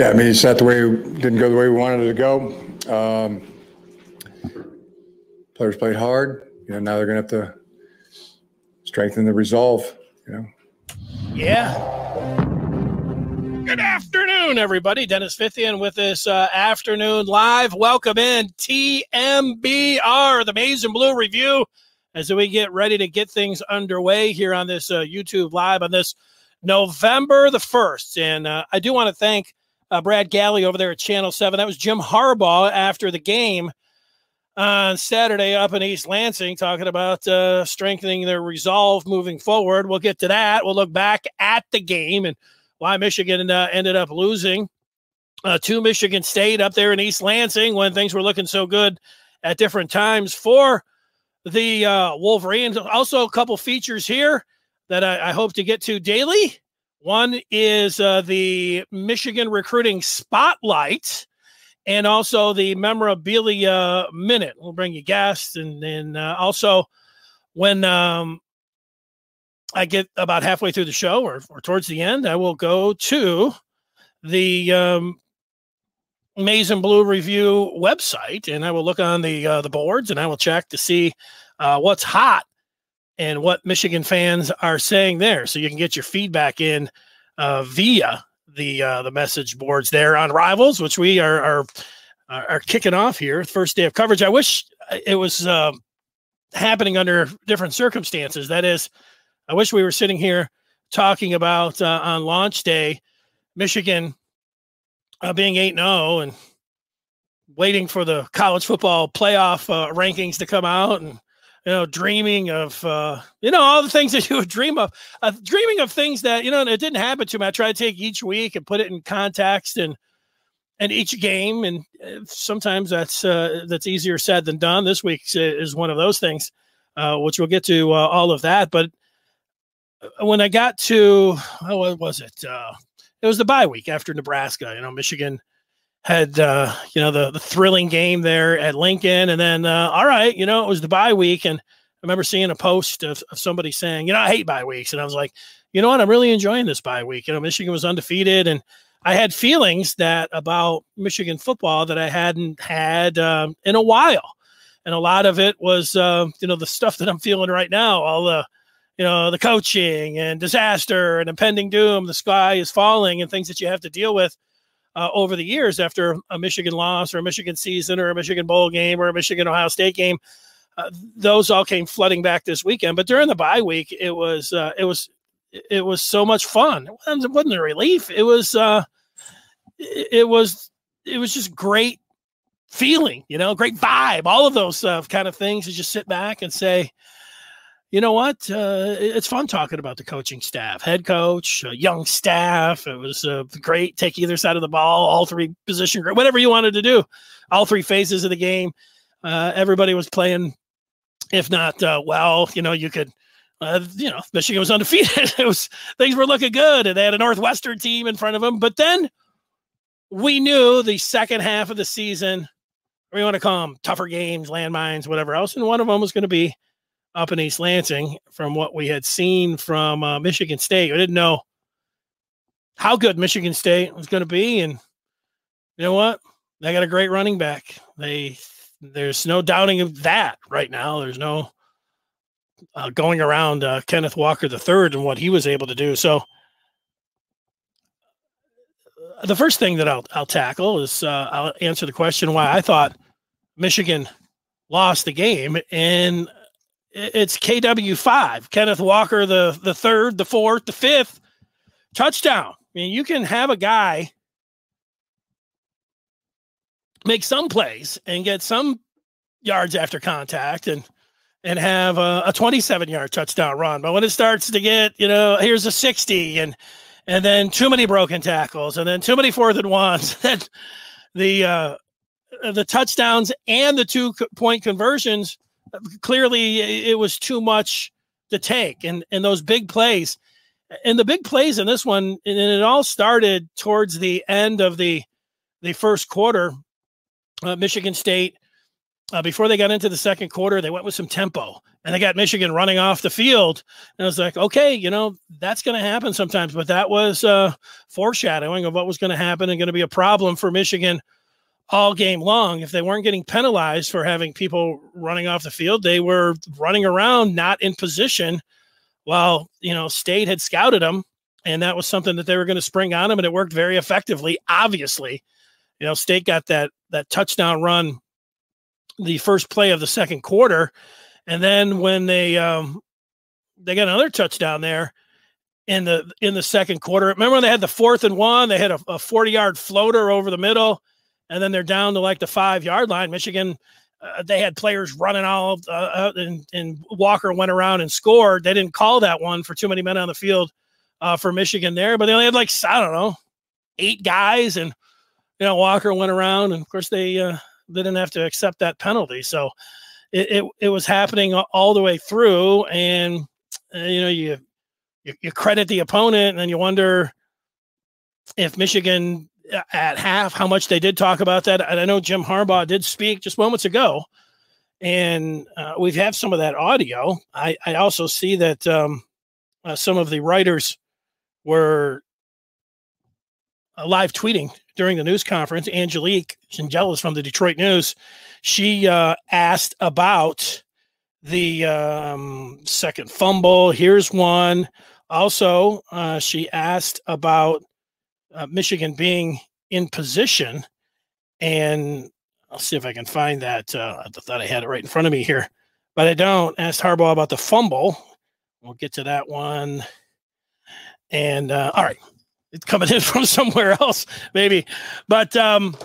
Yeah, I mean, it's not the way, didn't go the way we wanted it to go. Um, Players played hard, you know, now they're gonna have to strengthen the resolve, you know. Yeah. Good afternoon, everybody. Dennis Fithian with this uh, afternoon live. Welcome in TMBR, the Maize and Blue review, as we get ready to get things underway here on this uh, YouTube live on this November the 1st. And uh, I do want to thank uh, Brad Galli over there at Channel 7. That was Jim Harbaugh after the game on Saturday up in East Lansing talking about uh, strengthening their resolve moving forward. We'll get to that. We'll look back at the game and why Michigan uh, ended up losing uh, to Michigan State up there in East Lansing when things were looking so good at different times for the uh, Wolverines. Also, a couple features here that I, I hope to get to daily. One is uh, the Michigan recruiting spotlight and also the memorabilia minute. We'll bring you guests, and then uh, also when um, I get about halfway through the show or, or towards the end, I will go to the um, Maize and Blue Review website, and I will look on the uh, the boards, and I will check to see uh, what's hot and what Michigan fans are saying there, so you can get your feedback in uh, via the uh, the message boards there on Rivals, which we are are are kicking off here, first day of coverage. I wish it was uh, happening under different circumstances. That is, I wish we were sitting here talking about uh, on launch day, Michigan uh, being eight zero oh and waiting for the college football playoff uh, rankings to come out and you know, dreaming of, uh, you know, all the things that you would dream of, uh, dreaming of things that, you know, it didn't happen to me. I try to take each week and put it in context and, and each game. And uh, sometimes that's, uh, that's easier said than done. This week is one of those things, uh, which we'll get to uh, all of that. But uh, when I got to, oh, what was it? Uh, it was the bye week after Nebraska, you know, Michigan, had uh, you know the the thrilling game there at Lincoln, and then uh, all right, you know it was the bye week, and I remember seeing a post of, of somebody saying, you know, I hate bye weeks, and I was like, you know what, I'm really enjoying this bye week. You know, Michigan was undefeated, and I had feelings that about Michigan football that I hadn't had um, in a while, and a lot of it was uh, you know the stuff that I'm feeling right now, all the you know the coaching and disaster and impending doom, the sky is falling, and things that you have to deal with uh, over the years after a Michigan loss or a Michigan season or a Michigan bowl game or a Michigan Ohio State game. Uh, those all came flooding back this weekend. But during the bye week, it was uh, it was it was so much fun. It wasn't a relief. It was uh, it was it was just great feeling, you know, great vibe. All of those uh, kind of things. You just sit back and say, you know what? Uh, it's fun talking about the coaching staff, head coach, uh, young staff. It was uh, great. Take either side of the ball, all three position whatever you wanted to do, all three phases of the game. Uh, everybody was playing, if not uh, well, you know, you could. Uh, you know, Michigan was undefeated. it was things were looking good, and they had a Northwestern team in front of them. But then we knew the second half of the season, we want to call them tougher games, landmines, whatever else, and one of them was going to be up in East Lansing from what we had seen from uh, Michigan State. I didn't know how good Michigan State was going to be, and you know what? They got a great running back. They there's no doubting of that right now. There's no uh, going around uh, Kenneth Walker third and what he was able to do. So the first thing that I'll I'll tackle is uh, I'll answer the question why I thought Michigan lost the game, and it's KW5, Kenneth Walker, the, the third, the fourth, the fifth touchdown. I mean, you can have a guy make some plays and get some yards after contact and and have a, a 27 yard touchdown run. But when it starts to get, you know, here's a 60 and and then too many broken tackles and then too many fourth and ones, then the uh the touchdowns and the two point conversions – clearly it was too much to take and and those big plays and the big plays in this one and it all started towards the end of the the first quarter uh, michigan state uh, before they got into the second quarter, they went with some tempo and they got Michigan running off the field. And I was like, okay, you know, that's going to happen sometimes, but that was uh, foreshadowing of what was going to happen and going to be a problem for Michigan all game long. If they weren't getting penalized for having people running off the field, they were running around not in position while, you know, State had scouted them. And that was something that they were going to spring on them. And it worked very effectively, obviously. You know, State got that that touchdown run the first play of the second quarter. And then when they um they got another touchdown there in the in the second quarter. Remember when they had the fourth and one, they had a, a 40 yard floater over the middle and then they're down to like the five yard line. Michigan, uh, they had players running all uh, and, and Walker went around and scored. They didn't call that one for too many men on the field uh, for Michigan there, but they only had like I don't know eight guys, and you know Walker went around, and of course they uh, they didn't have to accept that penalty. So it it, it was happening all the way through, and uh, you know you, you you credit the opponent, and then you wonder if Michigan at half how much they did talk about that. And I know Jim Harbaugh did speak just moments ago, and uh, we've had some of that audio. I, I also see that um, uh, some of the writers were uh, live tweeting during the news conference. Angelique Chengelis from the Detroit News, she uh, asked about the um, second fumble. Here's one. Also, uh, she asked about uh, Michigan being in position. And I'll see if I can find that. Uh, I thought I had it right in front of me here, but I don't. Asked Harbaugh about the fumble. We'll get to that one. And uh, all right, it's coming in from somewhere else, maybe. But um,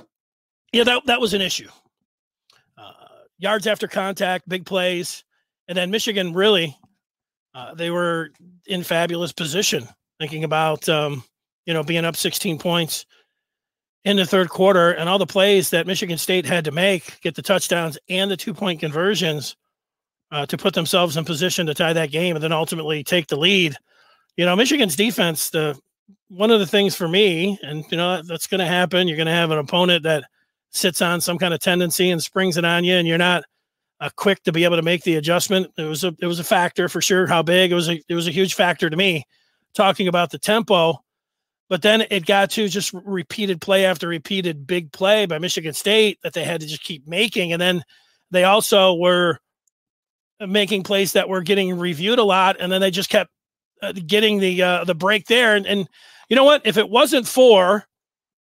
yeah, that, that was an issue. Uh, yards after contact, big plays. And then Michigan really, uh, they were in fabulous position, thinking about um, you know, being up 16 points in the third quarter and all the plays that Michigan State had to make, get the touchdowns and the two point conversions uh, to put themselves in position to tie that game and then ultimately take the lead. You know, Michigan's defense, the one of the things for me, and you know, that's going to happen. You're going to have an opponent that sits on some kind of tendency and springs it on you, and you're not uh, quick to be able to make the adjustment. It was a it was a factor for sure. How big it was a it was a huge factor to me. Talking about the tempo, but then it got to just repeated play after repeated big play by Michigan State that they had to just keep making. And then they also were making plays that were getting reviewed a lot. And then they just kept uh, getting the uh, the break there. And, and you know what? If it wasn't for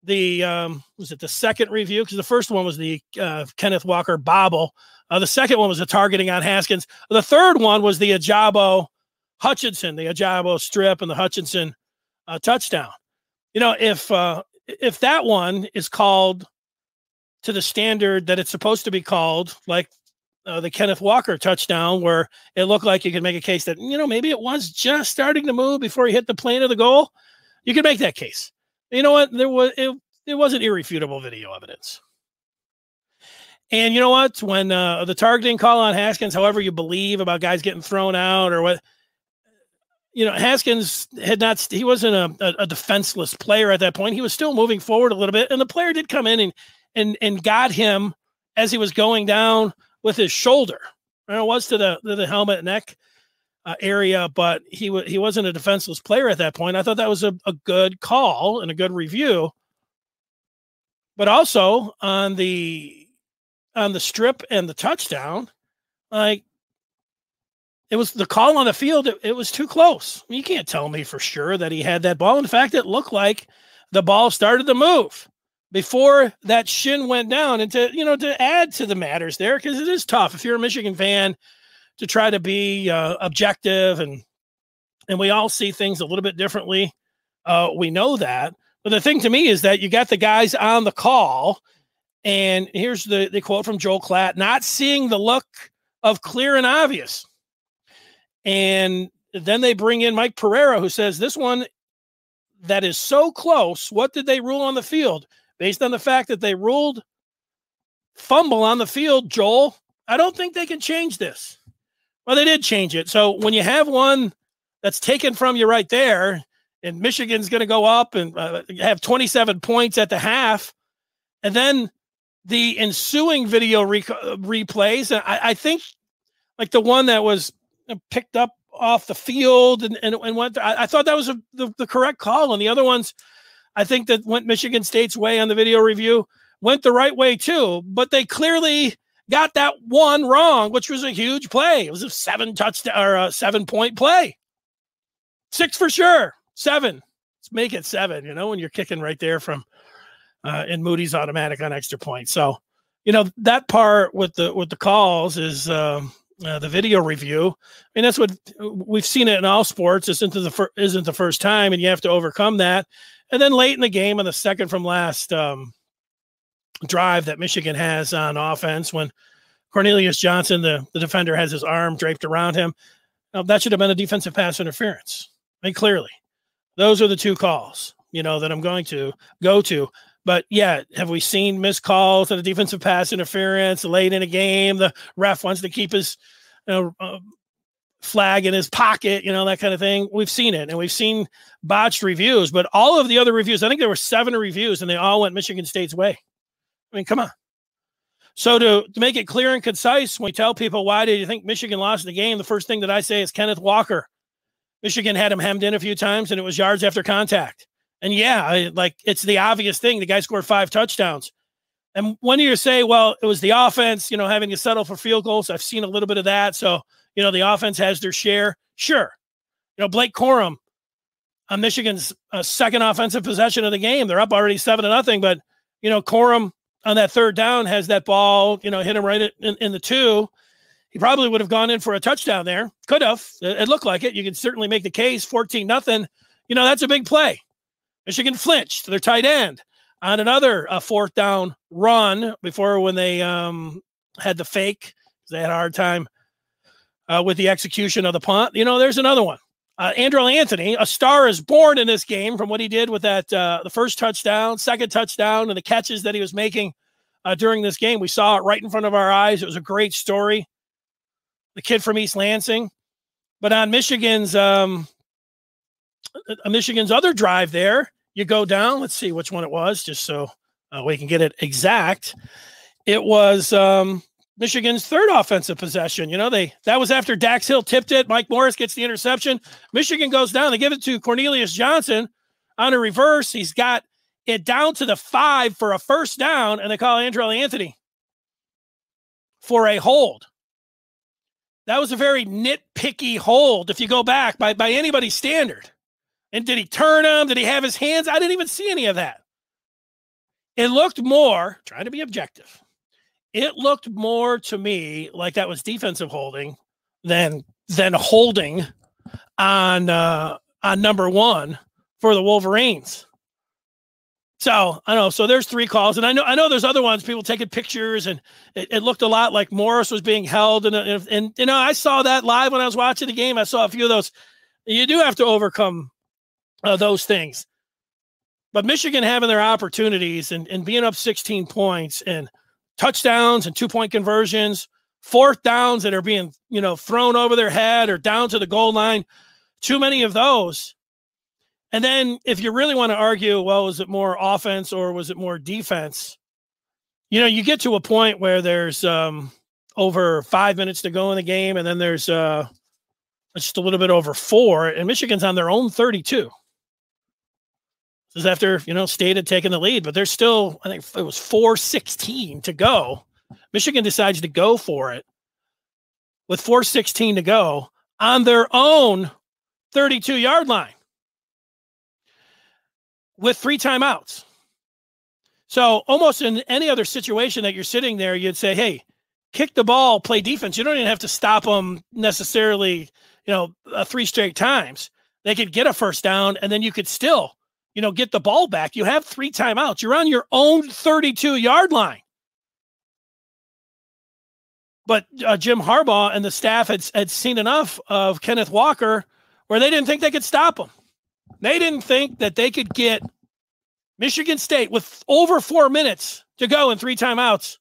the um, was it the second review? Because the first one was the uh, Kenneth Walker bobble. Uh, the second one was the targeting on Haskins. The third one was the Ojabo Hutchinson, the Ojabo strip and the Hutchinson uh, touchdown you know, if uh, if that one is called to the standard that it's supposed to be called, like uh, the Kenneth Walker touchdown, where it looked like you could make a case that you know maybe it was just starting to move before he hit the plane of the goal, you could make that case. You know what? There was it. It wasn't irrefutable video evidence. And you know what? When uh, the targeting call on Haskins, however you believe about guys getting thrown out or what, you know, Haskins had not, he wasn't a, a, defenseless player at that point. He was still moving forward a little bit. And the player did come in and, and, and got him as he was going down with his shoulder. And it was to the, to the helmet neck uh, area, but he, w- he wasn't a defenseless player at that point. I thought that was a, a good call and a good review. But also on the, on the strip and the touchdown, like it was the call on the field. It, it was too close. You can't tell me for sure that he had that ball. In fact, it looked like the ball started to move before that shin went down. And to you know to add to the matters there, because it is tough if you're a Michigan fan to try to be uh, objective and and we all see things a little bit differently. Uh, we know that. But the thing to me is that you got the guys on the call, and here's the, the quote from Joel Klatt: "Not seeing the look of clear and obvious." And then they bring in Mike Pereira, who says this one that is so close. What did they rule on the field? Based on the fact that they ruled fumble on the field, Joel, I don't think they can change this. Well, they did change it. So when you have one that's taken from you right there, and Michigan's going to go up and uh, have 27 points at the half, and then the ensuing video rec- replays, I, I think like the one that was picked up off the field and, and, and went. I, I, thought that was a, the, the correct call, and the other ones, I think that went Michigan State's way on the video review went the right way too. But they clearly got that one wrong, which was a huge play. It was a seven touchdown or a seven point play. Six for sure. Seven. Let's make it seven. You know when you're kicking right there from uh, in Moody's automatic on extra point. So you know that part with the with the calls is. Um, uh, the video review, and that's what we've seen it in all sports. This isn't the fir- isn't the first time, and you have to overcome that. And then late in the game, on the second from last um, drive that Michigan has on offense, when Cornelius Johnson, the, the defender, has his arm draped around him, now, that should have been a defensive pass interference. I mean, clearly, those are the two calls you know that I'm going to go to. But yeah, have we seen missed calls and a defensive pass interference late in a game? The ref wants to keep his you know, uh, flag in his pocket, you know, that kind of thing. We've seen it and we've seen botched reviews, but all of the other reviews, I think there were seven reviews and they all went Michigan State's way. I mean, come on. So to, to make it clear and concise, when we tell people why did you think Michigan lost the game, the first thing that I say is Kenneth Walker. Michigan had him hemmed in a few times and it was yards after contact. And yeah, I, like it's the obvious thing. The guy scored five touchdowns. And when you say, well, it was the offense, you know, having to settle for field goals, I've seen a little bit of that. So, you know, the offense has their share. Sure. You know, Blake Corum on Michigan's uh, second offensive possession of the game. They're up already seven to nothing. But, you know, Corum on that third down has that ball, you know, hit him right in, in the two. He probably would have gone in for a touchdown there. Could have. It looked like it. You can certainly make the case 14 nothing. You know, that's a big play. Michigan flinched to their tight end on another uh, fourth down run before when they um, had the fake. They had a hard time uh, with the execution of the punt. You know, there's another one. Uh, Andrel Anthony, a star is born in this game from what he did with that uh, the first touchdown, second touchdown, and the catches that he was making uh, during this game. We saw it right in front of our eyes. It was a great story. The kid from East Lansing, but on Michigan's um, uh, Michigan's other drive there, you go down. Let's see which one it was, just so uh, we can get it exact. It was um, Michigan's third offensive possession. You know, they that was after Dax Hill tipped it. Mike Morris gets the interception. Michigan goes down. They give it to Cornelius Johnson on a reverse. He's got it down to the five for a first down, and they call Andrel Anthony for a hold. That was a very nitpicky hold if you go back by, by anybody's standard. And did he turn him? Did he have his hands? I didn't even see any of that. It looked more, trying to be objective, it looked more to me like that was defensive holding than than holding on uh on number one for the Wolverines. So I know. So there's three calls, and I know I know there's other ones. People taking pictures, and it, it looked a lot like Morris was being held. And, and and you know I saw that live when I was watching the game. I saw a few of those. You do have to overcome uh, those things. But Michigan having their opportunities and, and being up 16 points and touchdowns and two point conversions, fourth downs that are being, you know, thrown over their head or down to the goal line, too many of those. And then if you really want to argue, well, was it more offense or was it more defense? You know, you get to a point where there's um, over five minutes to go in the game, and then there's uh, just a little bit over four, and Michigan's on their own 32 is after you know state had taken the lead, but there's still I think it was 416 to go. Michigan decides to go for it with 416 to go on their own 32 yard line with three timeouts. So almost in any other situation that you're sitting there, you'd say, "Hey, kick the ball, play defense. You don't even have to stop them necessarily, you know, uh, three straight times. They could get a first down, and then you could still you know, get the ball back. You have three timeouts. You're on your own 32 yard line. But uh, Jim Harbaugh and the staff had, had seen enough of Kenneth Walker where they didn't think they could stop him. They didn't think that they could get Michigan State with over four minutes to go and three timeouts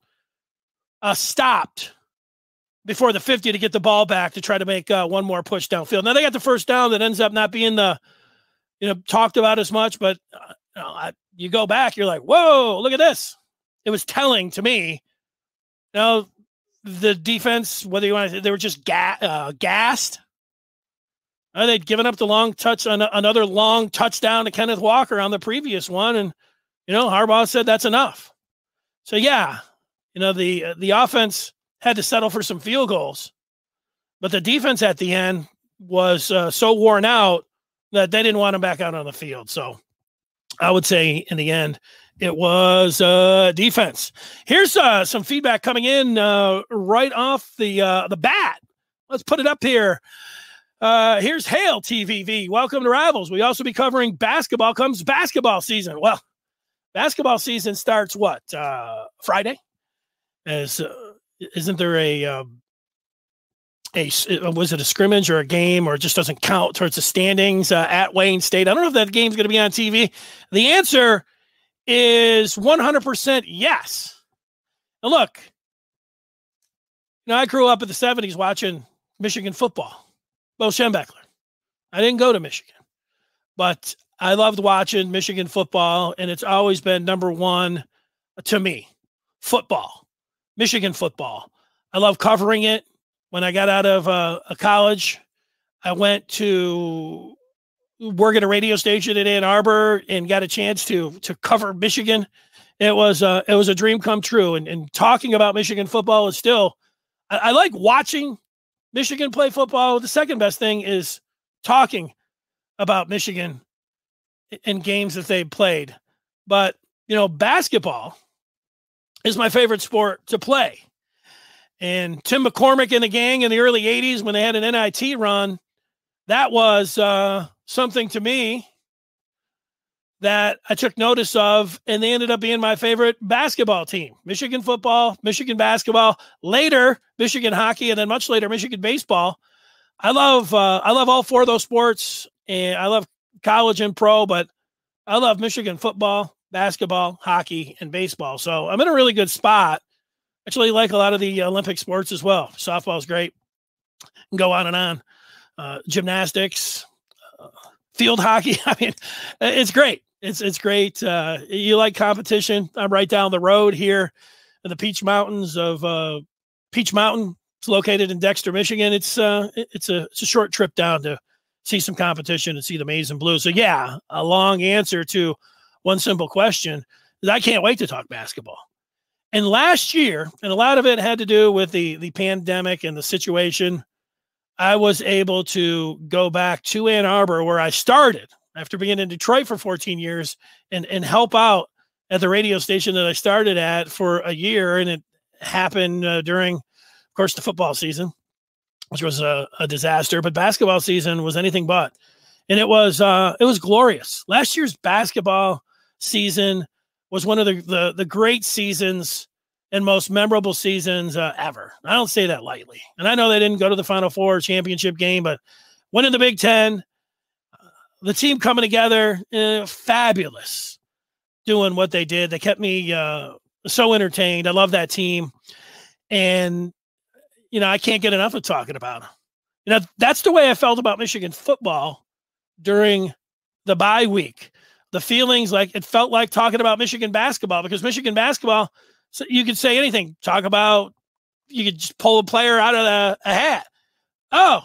uh, stopped before the 50 to get the ball back to try to make uh, one more push downfield. Now they got the first down that ends up not being the you know talked about as much, but uh, you, know, I, you go back, you're like, whoa, look at this. it was telling to me. You know, the defense, whether you want to, say they were just ga- uh, gassed. Uh, they'd given up the long touch on another long touchdown to Kenneth Walker on the previous one, and you know Harbaugh said that's enough. So yeah, you know the the offense had to settle for some field goals, but the defense at the end was uh, so worn out that they didn't want him back out on the field. So I would say in the end, it was uh, defense. Here's uh, some feedback coming in uh, right off the uh, the bat. Let's put it up here. Uh, here's Hail TVV. Welcome to Rivals. We also be covering basketball. Comes basketball season. Well, basketball season starts what uh, Friday? As uh, isn't there a um, a uh, was it a scrimmage or a game or it just doesn't count towards the standings uh, at Wayne State? I don't know if that game's going to be on TV. The answer is 100% yes. Now look, you know, I grew up in the 70s watching Michigan football. Bo Schembechler. I didn't go to Michigan, but I loved watching Michigan football, and it's always been number one to me. Football, Michigan football. I love covering it when I got out of uh, a college, I went to work at a radio station in Ann Arbor and got a chance to to cover Michigan. It was uh, it was a dream come true. And, and talking about Michigan football is still, I, I like watching Michigan play football. The second best thing is talking about Michigan in games that they played. But you know, basketball is my favorite sport to play. And Tim McCormick and the gang in the early 80s when they had an NIT run, that was uh, something to me that I took notice of, and they ended up being my favorite basketball team Michigan football, Michigan basketball, later, Michigan hockey, and then much later, Michigan baseball. I love uh, I love all four of those sports, and I love college and pro, but I love Michigan football, basketball, hockey, and baseball. So I'm in a really good spot actually like a lot of the Olympic sports as well. Softball is great. Go on and on. Uh, gymnastics, uh, field hockey. I mean, it's great. It's it's great. Uh, you like competition? I'm right down the road here in the Peach Mountains of uh, Peach Mountain. It's located in Dexter, Michigan. It's uh, it's a it's a short trip down to see some competition and see the maize and blue. So yeah, a long answer to one simple question I can't wait to talk basketball. And last year, and a lot of it had to do with the the pandemic and the situation, I was able to go back to Ann Arbor where I started after being in Detroit for 14 years and and help out at the radio station that I started at for a year. And it happened uh, during of course the football season which was a, a disaster but basketball season was anything but. And it was uh, it was glorious. Last year's basketball season was one of the, the, the great seasons and most memorable seasons uh, ever. I don't say that lightly. And I know they didn't go to the Final Four championship game, but winning the Big Ten, uh, the team coming together, uh, fabulous, doing what they did. They kept me uh, so entertained. I love that team, and you know I can't get enough of talking about them. You know that's the way I felt about Michigan football during the bye week the feelings like it felt like talking about Michigan basketball because Michigan basketball, so you could say anything. Talk about you could just pull a player out of the, a hat. Oh,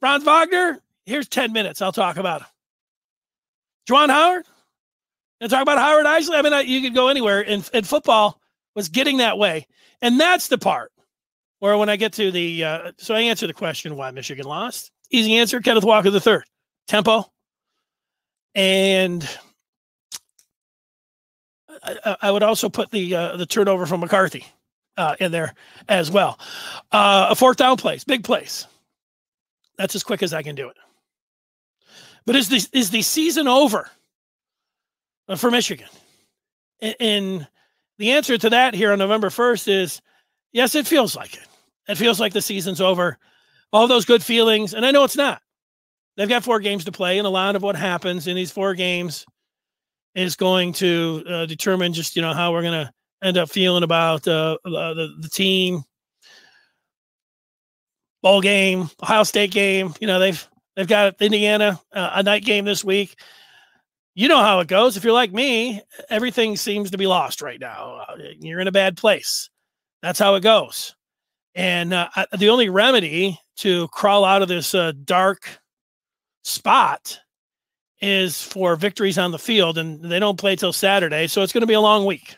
Franz Wagner, here's 10 minutes. I'll talk about him. Juwan Howard, and talk about Howard Eisley. I mean, you could go anywhere. And, and football was getting that way. And that's the part where when I get to the, uh, so I answer the question why Michigan lost. Easy answer Kenneth Walker the third. Tempo, and I, I would also put the uh, the turnover from McCarthy uh, in there as well. Uh, a fourth down place, big place. That's as quick as I can do it. But is the is the season over for Michigan? And the answer to that here on November first is yes. It feels like it. It feels like the season's over. All those good feelings, and I know it's not. They've got four games to play, and a lot of what happens in these four games is going to uh, determine just you know how we're going to end up feeling about uh, the the team. Bowl game, Ohio State game. You know they've they've got Indiana uh, a night game this week. you know how it goes. If you're like me, everything seems to be lost right now. Uh, you're in a bad place. That's how it goes. And uh, the only remedy to crawl out of this uh, dark spot is for victories on the field, and they don't play till Saturday, so it's going to be a long week.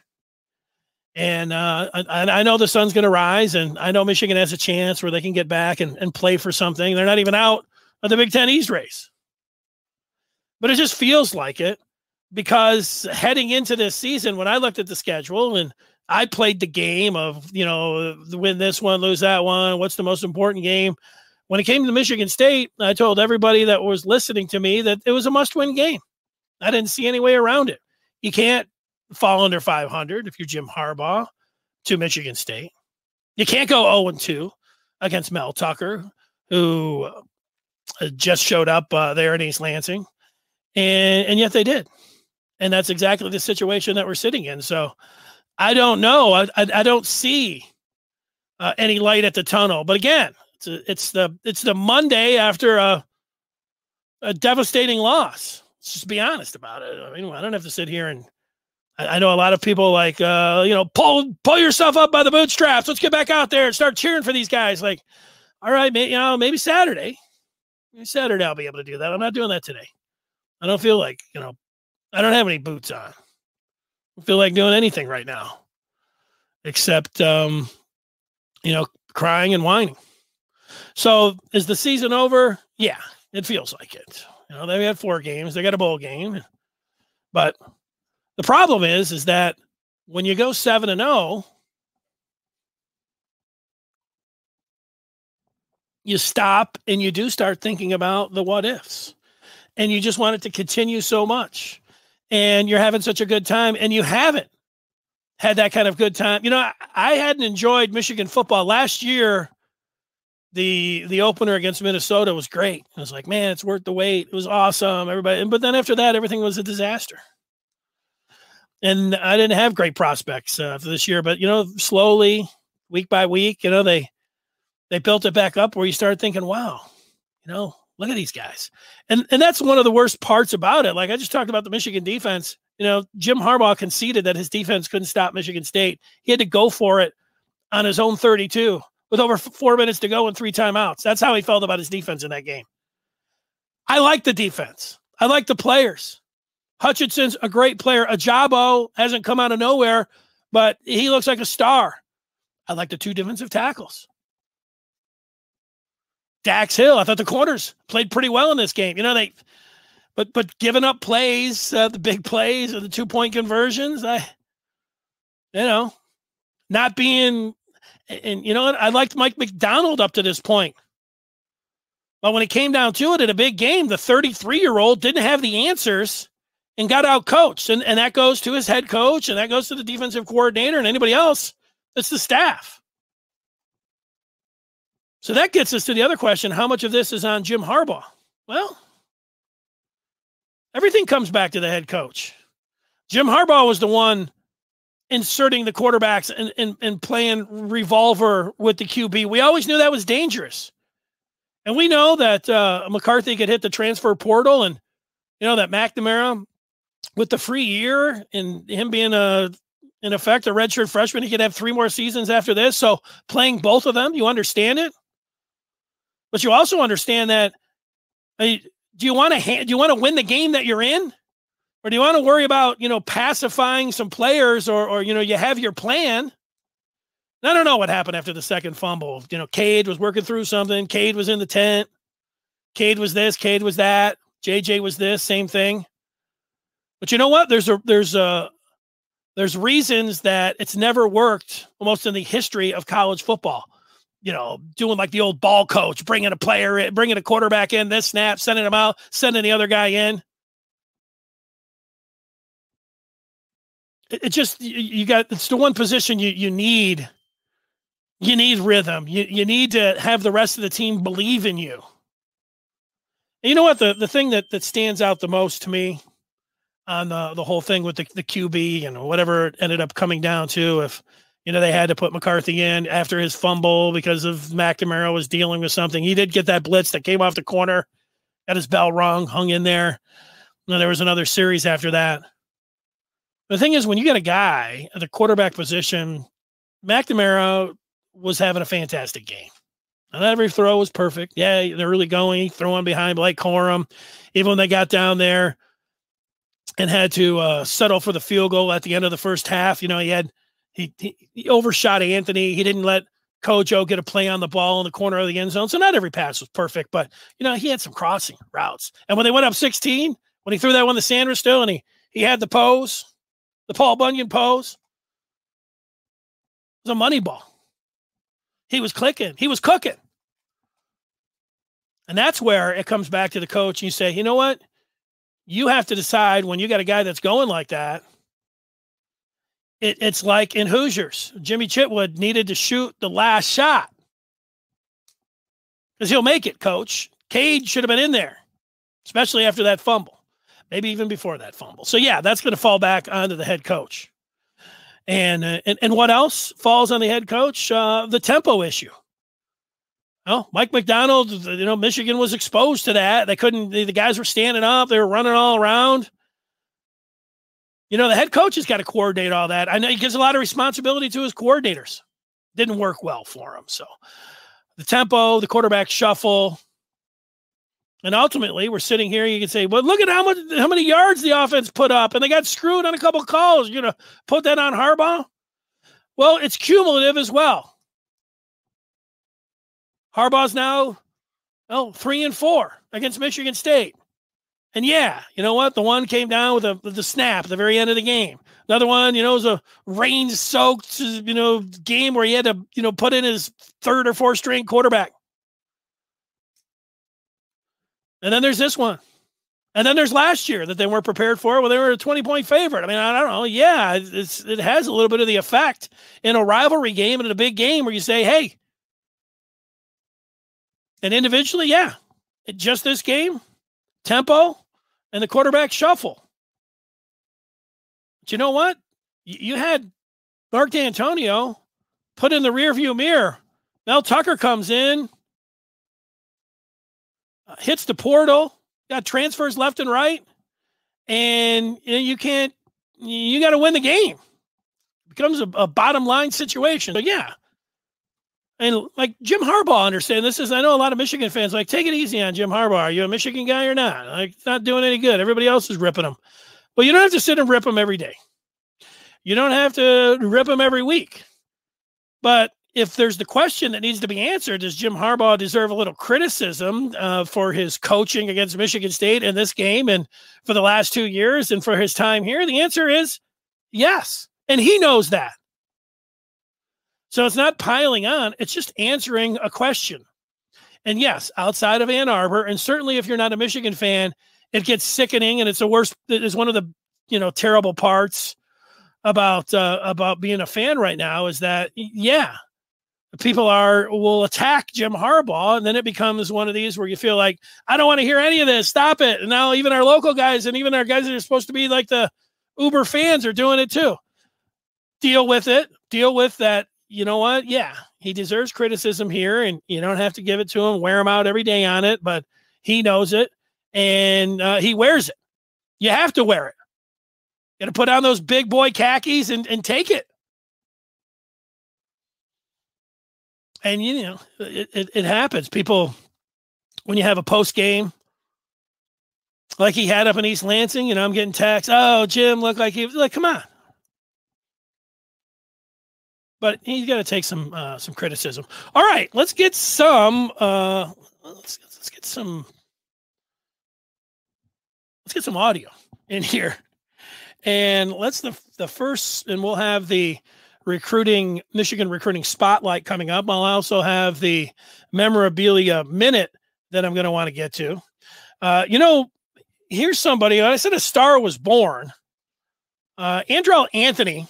And uh, I, I, know the sun's going to rise, and I know Michigan has a chance where they can get back and, and play for something. They're not even out of the Big Ten East race but it just feels like it because heading into this season, when I looked at the schedule and I played the game of, you know, win this one, lose that one, what's the most important game? When it came to Michigan State, I told everybody that was listening to me that it was a must win game. I didn't see any way around it. You can't fall under 500 if you're Jim Harbaugh to Michigan State. You can't go 0 2 against Mel Tucker, who uh, just showed up uh, there in East Lansing and and yet they did, and that's exactly the situation that we're sitting in. So I don't know. I I, I don't see uh, any light at the tunnel. But again, it's the it's the Monday after a a devastating loss. Let's just be honest about it. I mean, I don't have to sit here and I, know a lot of people like uh, you know pull pull yourself up by the bootstraps. Let's get back out there and start cheering for these guys. Like, all right, may, you know, maybe Saturday. Maybe Saturday I'll be able to do that. I'm not doing that today. I don't feel like, you know, I don't have any boots on. I feel like doing anything right now except, um, you know, crying and whining. So is the season over? Yeah, it feels like it. You know, they had four games, they got a bowl game. But the problem is, is that when you go seven and zero, oh, you stop and you do start thinking about the what ifs and you just want it to continue so much and you're having such a good time and you haven't had that kind of good time. You know, I, I hadn't enjoyed Michigan football last year. The the opener against Minnesota was great. I was like, man, it's worth the wait. It was awesome. Everybody, but then after that, everything was a disaster. And I didn't have great prospects uh, for this year, but you know, slowly, week by week, you know, they they built it back up where you start thinking, wow, you know, Look at these guys. And and that's one of the worst parts about it. Like I just talked about the Michigan defense. You know, Jim Harbaugh conceded that his defense couldn't stop Michigan State. He had to go for it on his own 32 with over four minutes to go and three timeouts. That's how he felt about his defense in that game. I like the defense. I like the players. Hutchinson's a great player. Ojabo hasn't come out of nowhere, but he looks like a star. I like the two defensive tackles. Dax Hill. I thought the corners played pretty well in this game. You know, they, but but giving up plays, uh, the big plays or the two point conversions, I, you know, not being, and you know what? I liked Mike Macdonald up to this point. But when it came down to it in a big game, the 33 year old didn't have the answers and got out coached. And, and that goes to his head coach and that goes to the defensive coordinator and anybody else. It's the staff. So that gets us to the other question how much of this is on Jim Harbaugh? Well, everything comes back to the head coach. Jim Harbaugh was the one inserting the quarterbacks and, and, and playing revolver with the QB. We always knew that was dangerous. And we know that uh, McCarthy could hit the transfer portal and, you know, that McNamara with the free year and him being a, in effect, a redshirt freshman, he could have three more seasons after this. So playing both of them, you understand it. But you also understand that do you want to ha- do you want to win the game that you're in? Or do you want to worry about, you know, pacifying some players or or you know, you have your plan? I don't know what happened after the second fumble. You know, Cade was working through something. Cade was in the tent. Cade was this, Cade was that. JJ was this, same thing. But you know what? There's a there's a there's reasons that it's never worked almost in the history of college football you know, doing like the old ball coach, bringing a player in, bringing a quarterback in, this snap, sending him out, sending the other guy in. It, just you, got it's the one position you you need. You need rhythm. You you need to have the rest of the team believe in you. And you know what the the thing that that stands out the most to me on the the whole thing with the the QB and whatever it ended up coming down to if you know, they had to put McCarthy in after his fumble because of McNamara was dealing with something. He did get that blitz that came off the corner, got his bell rung, hung in there. then there was another series after that. The thing is, when you get a guy at the quarterback position, McNamara was having a fantastic game. Not every throw was perfect. Yeah, they're really going, throwing behind Blake Corum. Even when they got down there and had to uh, settle for the field goal at the end of the first half, you know, he had he, he, he overshot Anthony. He didn't let Kojo get a play on the ball in the corner of the end zone. So not every pass was perfect, but you know, he had some crossing routes. And when they went up 16, when he threw that one to Sanders still and he he had the pose, the Paul Bunyan pose. It was a money ball. He was clicking. He was cooking. And that's where it comes back to the coach. And You say, you know what? You have to decide when you got a guy that's going like that. It, it's like in Hoosiers, Jimmy Chitwood needed to shoot the last shot because he'll make it, coach. Cade should have been in there, especially after that fumble, maybe even before that fumble. So, yeah, that's going to fall back onto the head coach. And, uh, and, and what else falls on the head coach? Uh, the tempo issue. Oh, Mike Macdonald, you know, Michigan was exposed to that. They couldn't, the, the guys were standing up, they were running all around. You know, the head coach has got to coordinate all that. I know he gives a lot of responsibility to his coordinators. Didn't work well for him. So the tempo, the quarterback shuffle. And ultimately, we're sitting here. You can say, "Well, look at how much, how many yards the offense put up, and they got screwed on a couple calls." You're gonna put that on Harbaugh? Well, it's cumulative as well. Harbaugh's now, oh, three and four against Michigan State. And yeah, you know what? The one came down with, a, with the snap at the very end of the game. Another one, you know, was a rain soaked, you know, game where he had to, you know, put in his third or fourth string quarterback. And then there's this one. And then there's last year that they weren't prepared for when they were a 20 point favorite. I mean, I don't know. Yeah, it has a little bit of the effect in a rivalry game and in a big game where you say, hey, and individually, yeah, just this game, tempo, and the quarterback shuffle. But you know what? You had Mark Dantonio put in the rearview mirror. Mel Tucker comes in, uh, hits the portal, got transfers left and right, and you, know, you can't. You got to win the game. It becomes a, a bottom line situation. But yeah, and like Jim Harbaugh understand this is I know a lot of Michigan fans like take it easy on Jim Harbaugh. Are you a Michigan guy or not? Like not doing any good. Everybody else is ripping him. Well, you don't have to sit and rip him every day. You don't have to rip him every week. But if there's the question that needs to be answered, does Jim Harbaugh deserve a little criticism uh, for his coaching against Michigan State in this game and for the last two years and for his time here? The answer is yes. And he knows that. So it's not piling on, it's just answering a question. And yes, outside of Ann Arbor, and certainly if you're not a Michigan fan, it gets sickening and it's the worst, it is one of the, you know, terrible parts about uh, about being a fan right now is that yeah, people are will attack Jim Harbaugh, and then it becomes one of these where you feel like I don't want to hear any of this. Stop it! And now even our local guys and even our guys that are supposed to be like the Uber fans are doing it too. Deal with it. Deal with that you know what? Yeah, he deserves criticism here, and you don't have to give it to him, wear him out every day on it, but he knows it and uh, he wears it. You have to wear it. Got to put on those big boy khakis and, and take it. And you know, it, it, it happens. People, when you have a post game, like he had up in East Lansing, you know, I'm getting texts. Oh, Jim looked like he was like, come on, but he's got to take some uh, some criticism. All right, let's get some. Uh, let's let's get some. Let's get some audio in here, and let's the the first, and we'll have the recruiting Michigan recruiting spotlight coming up. I'll also have the memorabilia minute that I'm going to want to get to. Uh, you know, here's somebody. I said a star was born. Uh, Andrel Anthony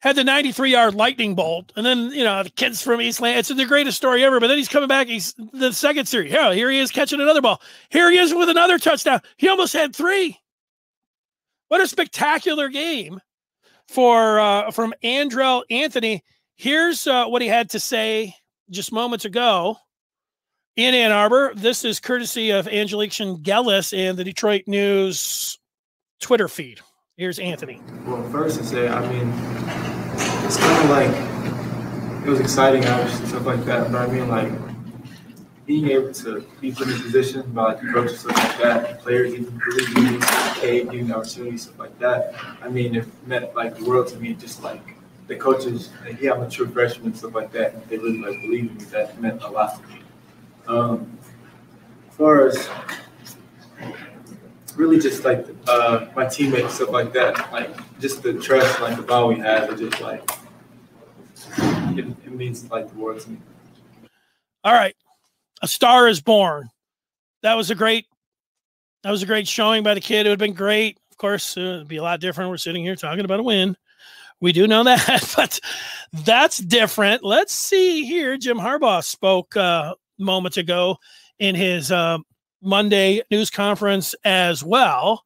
had the 93 yard lightning bolt. And then, you know, the kids from Eastland, it's the greatest story ever. But then he's coming back. He's the second series. Yeah, here he is catching another ball. Here he is with another touchdown. He almost had three. What a spectacular game for uh, from Andrel Anthony. Here's uh, what he had to say just moments ago in Ann Arbor. This is courtesy of Angelique Chengelis and the Detroit News Twitter feed. Here's Anthony. Well, first to say, I mean, it's kind of like it was exciting, obviously, stuff like that. But I mean, like being able to be put in position by like coaches, stuff like that, players even paid, giving the opportunity, stuff like that. I mean, it meant like the world to me. Just like the coaches, like, yeah, I'm a true freshman, stuff like that. They really like believe in me. That meant a lot to me. Um, as far as really just like uh, my teammates, stuff like that, like just the trust, like the bond we have, it just like it, it means like the world to me. All right, a star is born. That was a great. That was a great showing by the kid. It would have been great. Of course, uh, it'd be a lot different. We're sitting here talking about a win. We do know that, but that's different. Let's see here. Jim Harbaugh spoke uh, moments ago in his uh, Monday news conference as well.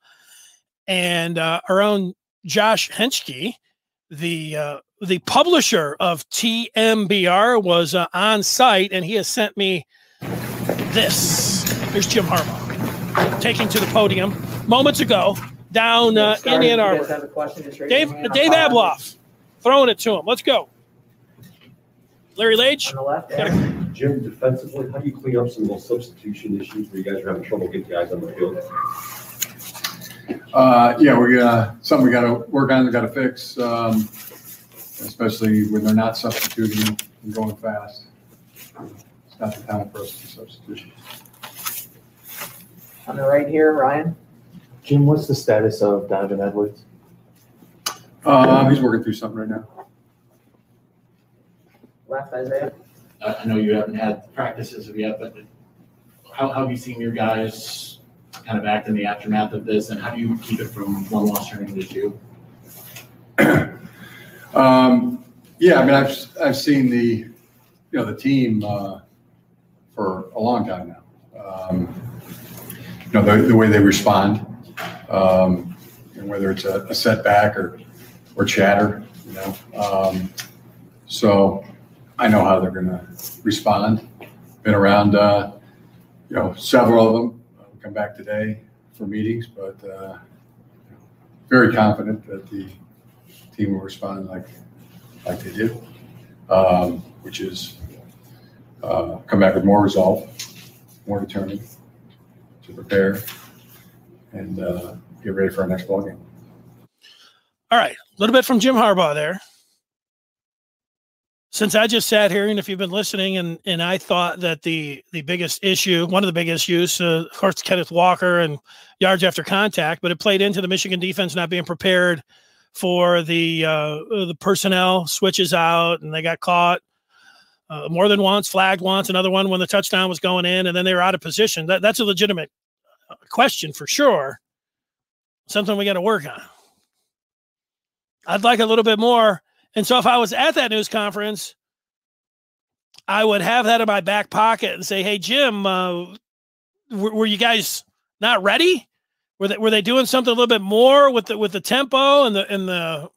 And uh, our own Josh Henschke, the uh, the publisher of TMBR, was uh, on site, and he has sent me this. Here's Jim Harbaugh taking to the podium moments ago down uh, in Ann Arbor. Dave Dave Ablauf throwing it to him. Let's go. Larry Lage. On the left. Yeah. Jim, defensively, how do you clean up some of those substitution issues where you guys are having trouble getting guys on the field? Uh, yeah, we got something we got to work on. We got to fix, um, especially when they're not substituting and going fast. It's not the time for us to substitution. On the right here, Ryan. Jim, what's the status of Donovan Edwards? Um, he's working through something right now. Left, Isaiah. I know you haven't had practices of yet, but how, how have you seen your guys kind of act in the aftermath of this, and how do you keep it from one loss turning into two? Um, yeah, I mean, I've, I've seen the, you know, the team, uh, for a long time now. Um, you know, the, the way they respond, um, and whether it's a, a setback or, or chatter, you know. Um, so I know how they're going to respond. Been around, uh, you know, several of them. I'll come back today for meetings, but uh, very confident that the team will respond like like they did, um, which is uh, come back with more resolve, more determined to prepare, and uh, get ready for our next ball game. All right, a little bit from Jim Harbaugh there since I just sat here, and if you've been listening, and and I thought that the the biggest issue, one of the big issues, uh, of course, Kenneth Walker and yards after contact, but it played into the Michigan defense not being prepared for the uh, the personnel switches out, and they got caught uh, more than once, flagged once, another one when the touchdown was going in, and then they were out of position. That that's a legitimate uh, question for sure. Something we got to work on. I'd like a little bit more and so if I was at that news conference, I would have that in my back pocket and say, "Hey Jim, uh, were, were, you guys not ready? Were they were they doing something a little bit more with the with the tempo and the and the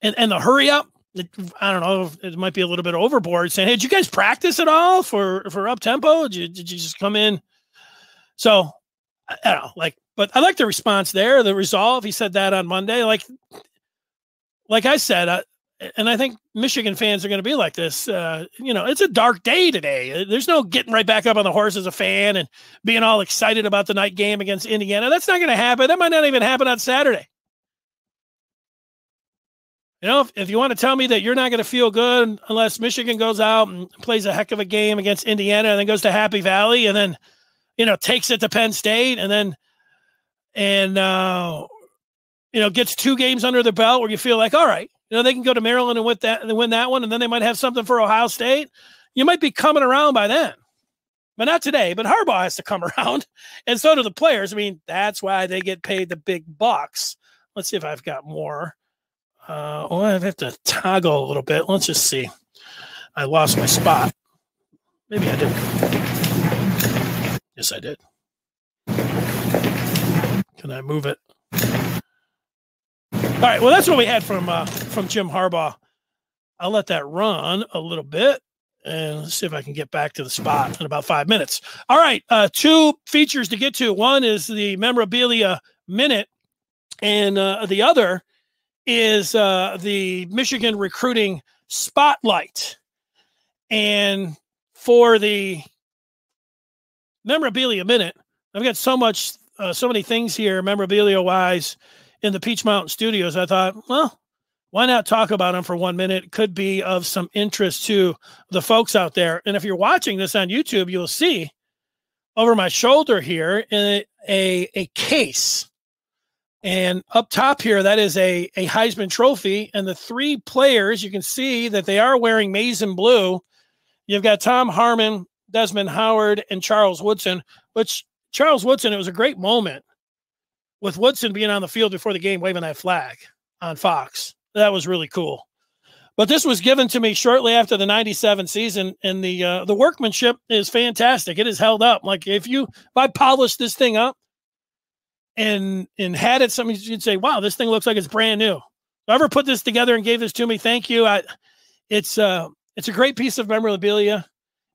and, and the hurry up? I don't know. It might be a little bit overboard saying, "Hey, did you guys practice at all for for up tempo? Did you, did you just come in?" So I don't know, like, but I like the response there, the resolve. He said that on Monday. Like, like I said, I, and I think Michigan fans are going to be like this. Uh, you know, it's a dark day today. There's no getting right back up on the horse as a fan and being all excited about the night game against Indiana. That's not going to happen. That might not even happen on Saturday. You know, if, if you want to tell me that you're not going to feel good unless Michigan goes out and plays a heck of a game against Indiana and then goes to Happy Valley and then, you know, takes it to Penn State and then, and, uh, you know, gets two games under the belt where you feel like, all right, you know, they can go to Maryland and win that and win that one, and then they might have something for Ohio State. You might be coming around by then. But not today. But Harbaugh has to come around. And so do the players. I mean, that's why they get paid the big bucks. Let's see if I've got more. Uh, oh, I have to toggle a little bit. Let's just see. I lost my spot. Maybe I did. Yes, I did. Can I move it? All right. Well, that's what we had from uh, from Jim Harbaugh. I'll let that run a little bit, And see if I can get back to the spot in about five minutes. All right, uh, two features to get to. One is the memorabilia minute, and uh, the other is uh, the Michigan recruiting spotlight. And for the memorabilia minute, I've got so much, uh, so many things here, memorabilia wise, in the Peach Mountain Studios. I thought, well, why not talk about them for one minute? Could be of some interest to the folks out there. And if you're watching this on YouTube, you'll see over my shoulder here a, a, a case. And up top here, that is a, a Heisman Trophy. And the three players, you can see that they are wearing maize and blue. You've got Tom Harmon, Desmond Howard, and Charles Woodson, which Charles Woodson, it was a great moment with Woodson being on the field before the game waving that flag on Fox. That was really cool. But this was given to me shortly after the 97 season and the uh, the workmanship is fantastic. It is held up. Like if you if I polished this thing up and and had it something you'd say, "Wow, this thing looks like it's brand new." Whoever put this together and gave this to me, thank you. I it's uh it's a great piece of memorabilia.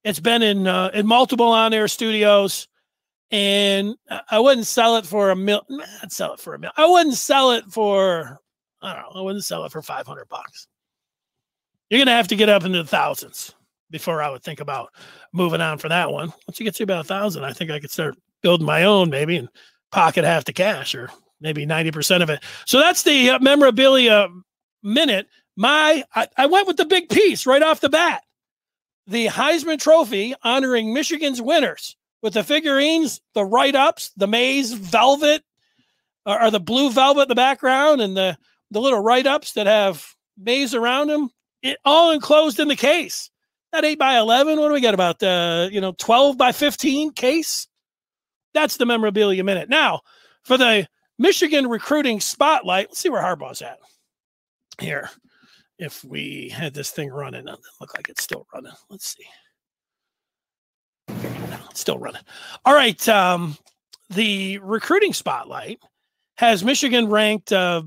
It's been in uh, in multiple on air studios and I wouldn't sell it for a mil. I'd sell it for a mil. I wouldn't sell it for I don't know. I wouldn't sell it for 500 bucks. You're going to have to get up into the thousands before I would think about moving on for that one. Once you get to about a thousand, I think I could start building my own maybe and pocket half the cash or maybe 90% of it. So that's the uh, memorabilia minute. My, I, I went with the big piece right off the bat. The Heisman Trophy honoring Michigan's winners with the figurines, the write ups, the maize velvet, or, or the blue velvet in the background, and the the little write ups that have maize around them, it all enclosed in the case. That eight by eleven. What do we got about the you know twelve by fifteen case? That's the memorabilia minute. Now for the Michigan recruiting spotlight. Let's see where Harbaugh's at. Here, if we had this thing running, it look like it's still running. Let's see. It's still running. All right. Um, the recruiting spotlight has Michigan ranked uh,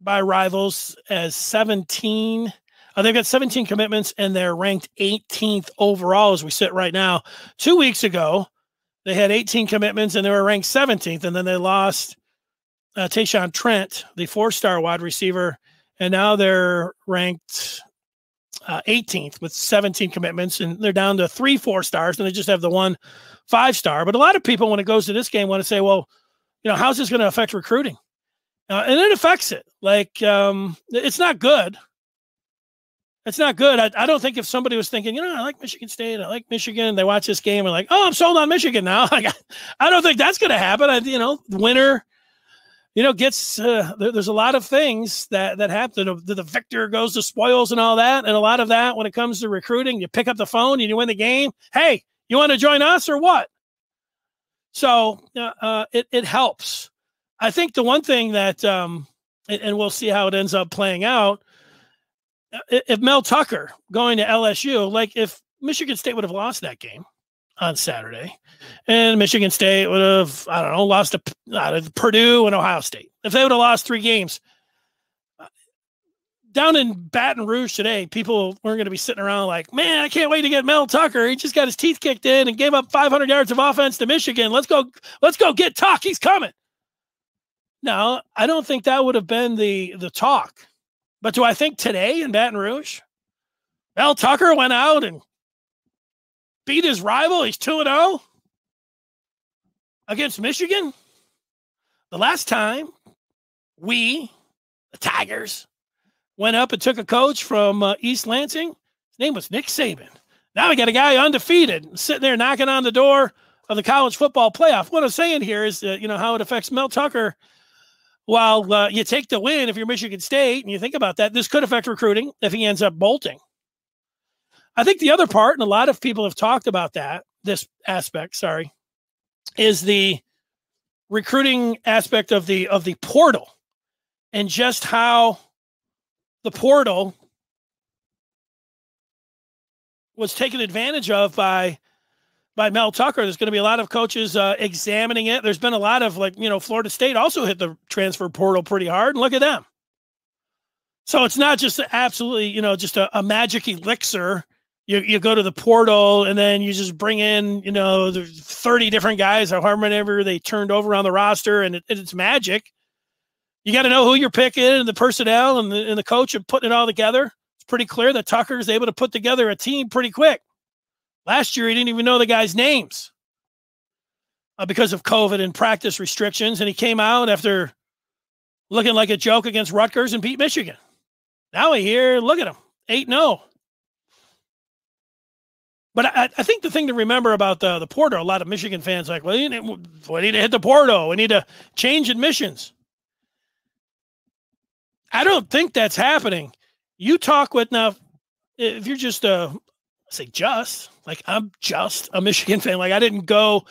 by rivals as 17. Uh, they've got 17 commitments and they're ranked 18th overall as we sit right now. Two weeks ago, they had 18 commitments and they were ranked 17th, and then they lost uh, Tayshawn Trent, the four-star wide receiver, and now they're ranked uh, 18th with 17 commitments, and they're down to three four stars, and they just have the one five star. But a lot of people, when it goes to this game, want to say, well, you know, how's this going to affect recruiting? Uh, and it affects it. Like, um, it's not good. It's not good. I, I don't think if somebody was thinking, you know, I like Michigan State, I like Michigan, they watch this game and like, oh, I'm sold on Michigan now. I don't think that's going to happen. I, you know, the winner, you know, gets uh, there, there's a lot of things that that happen. The, the victor goes to spoils and all that, and a lot of that when it comes to recruiting, you pick up the phone and you win the game. Hey, you want to join us or what? So uh, uh, it it helps. I think the one thing that, um, and, and we'll see how it ends up playing out. Uh, If Mel Tucker going to LSU, like if Michigan State would have lost that game on Saturday, and Michigan State would have, I don't know, lost to uh, Purdue and Ohio State. If they would have lost three games, uh, down in Baton Rouge today, people weren't going to be sitting around like, man, I can't wait to get Mel Tucker. He just got his teeth kicked in and gave up 500 yards of offense to Michigan. Let's go, let's go get Tuck. He's coming. Now, I don't think that would have been the the talk. But do I think today in Baton Rouge, Mel Tucker went out and beat his rival? He's 2 0 against Michigan. The last time we, the Tigers, went up and took a coach from uh, East Lansing, his name was Nick Saban. Now we got a guy undefeated sitting there knocking on the door of the college football playoff. What I'm saying here is, uh, you know, how it affects Mel Tucker. While uh, you take the win if you're Michigan State, and you think about that, this could affect recruiting if he ends up bolting. I think the other part, and a lot of people have talked about that, this aspect, sorry, is the recruiting aspect of the of the portal and just how the portal was taken advantage of by by Mel Tucker. There's going to be a lot of coaches uh, examining it. There's been a lot of like you know Florida State also hit the transfer portal pretty hard, and look at them. So it's not just absolutely you know just a, a magic elixir you, you go to the portal and then you just bring in, you know, the 30 different guys or however they turned over on the roster and it, it's magic. You got to know who you're picking and the personnel and the, and the coach and putting it all together. It's pretty clear that Tucker is able to put together a team pretty quick. Last year, he didn't even know the guys' names uh, because of COVID and practice restrictions. And he came out after looking like a joke against Rutgers and beat Michigan. Now we hear, look at him, 8 0. But I, I, think the thing to remember about the the portal, a lot of Michigan fans like, well, we need to hit the portal. We need to change admissions. I don't think that's happening. You talk with now, if you're just a, say just like I'm just a Michigan fan. Like I didn't go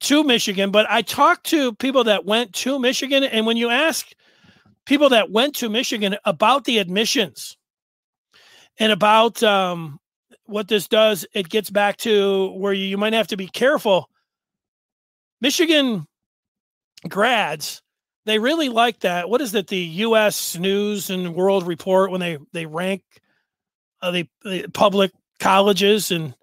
to Michigan, but I talked to people that went to Michigan, and when you ask people that went to Michigan about the admissions and about um, what this does, it gets back to where you, might have to be careful. Michigan grads, they really like that. What is it? The U.S. News and World Report when they they rank uh, the, the public colleges and,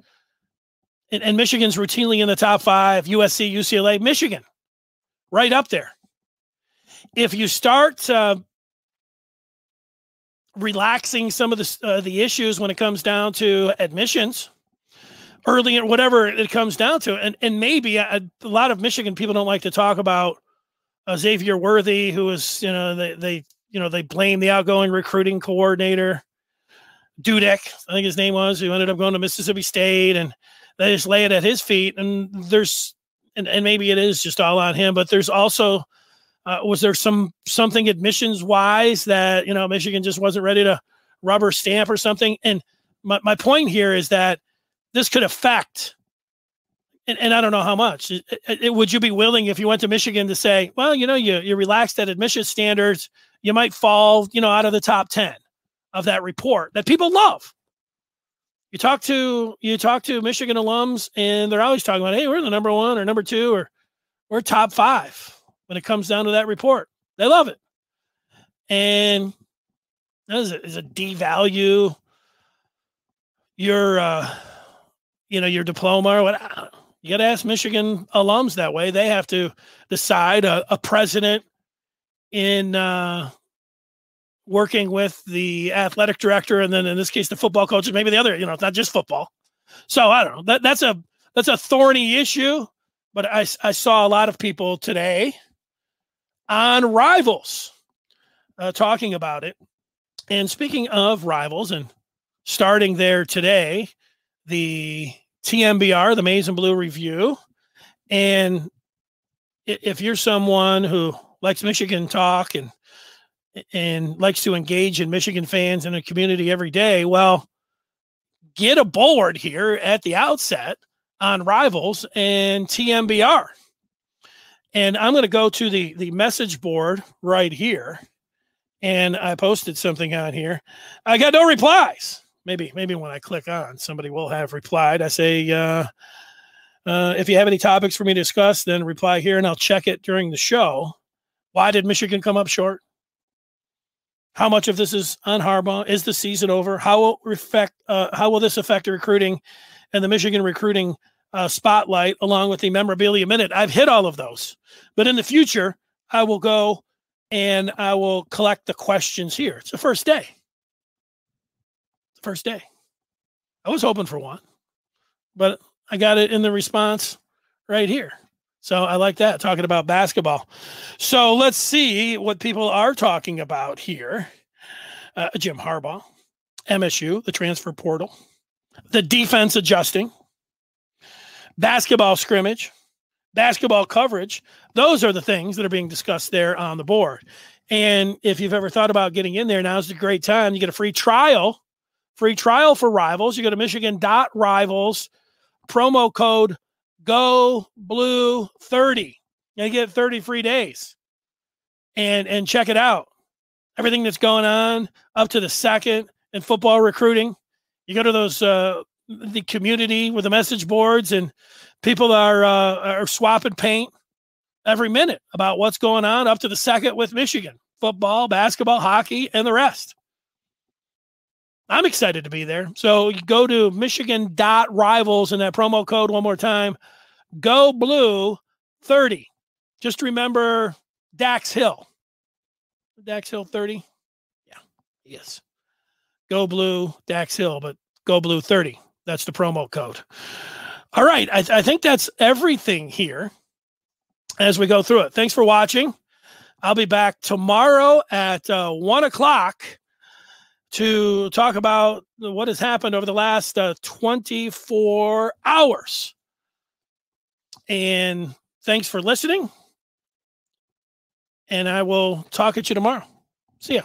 and and Michigan's routinely in the top five. USC, UCLA, Michigan, right up there. If you start uh, relaxing some of the uh, the issues when it comes down to admissions early or whatever it comes down to and and maybe a, a lot of michigan people don't like to talk about uh, xavier worthy who is you know they, they you know they blame the outgoing recruiting coordinator dudek i think his name was who ended up going to mississippi state and they just lay it at his feet and there's and, and maybe it is just all on him but there's also uh, was there some something admissions wise that you know Michigan just wasn't ready to rubber stamp or something? And my, my point here is that this could affect, and, and I don't know how much. It, it, would you be willing if you went to Michigan to say, well, you know, you you relaxed at admission standards, you might fall, you know, out of the top ten of that report that people love. You talk to you talk to Michigan alums, and they're always talking about, hey, we're the number one or number two or we're top five when it comes down to that report. They love it. And that is a, is a devalue your uh you know your diploma or what you got to ask Michigan alums that way. They have to decide a, a president in uh, working with the athletic director, and then in this case the football coaches, maybe the other. You know, it's not just football. So I don't know. That that's a that's a thorny issue. But I I saw a lot of people today on Rivals, uh, talking about it. And speaking of Rivals, and starting there today, the TMBR, the Maize and Blue Review. And if you're someone who likes Michigan talk and and likes to engage in Michigan fans in a community every day, well, get aboard here at the outset on Rivals and TMBR. And I'm going to go to the the message board right here, and I posted something on here. I got no replies. Maybe maybe when I click on, somebody will have replied. I say, uh, uh, if you have any topics for me to discuss, then reply here, and I'll check it during the show. Why did Michigan come up short? How much of this is on Harbaugh? Is the season over? How will affect? Uh, how will this affect recruiting and the Michigan recruiting uh, spotlight along with the memorabilia minute. I've hit all of those, but in the future, I will go and I will collect the questions here. It's the first day. The first day. I was hoping for one, but I got it in the response right here. So I like that talking about basketball. So let's see what people are talking about here. Uh, Jim Harbaugh, MSU, the transfer portal, the defense adjusting, basketball scrimmage, basketball coverage. Those are the things that are being discussed there on the board. And if you've ever thought about getting in there, now's a great time. You get a free trial, free trial for rivals. You go to Michigan.rivals, promo code go blue 30. You get 30 free days. And and check it out. Everything that's going on up to the second in football recruiting. You go to those uh, the community with the message boards and people are uh, are swapping paint every minute about what's going on up to the second with Michigan football, basketball, hockey, and the rest. I'm excited to be there. So you go to Michigan dot rivals and that promo code one more time. Go blue 30. Just remember Dax Hill. Dax Hill 30. Yeah. Yes. Go blue Dax Hill, but go blue 30. That's the promo code. All right. I, I think that's everything here as we go through it. Thanks for watching. I'll be back tomorrow at uh, one o'clock to talk about what has happened over the last uh, 24 hours. And thanks for listening. And I will talk at you tomorrow. See ya.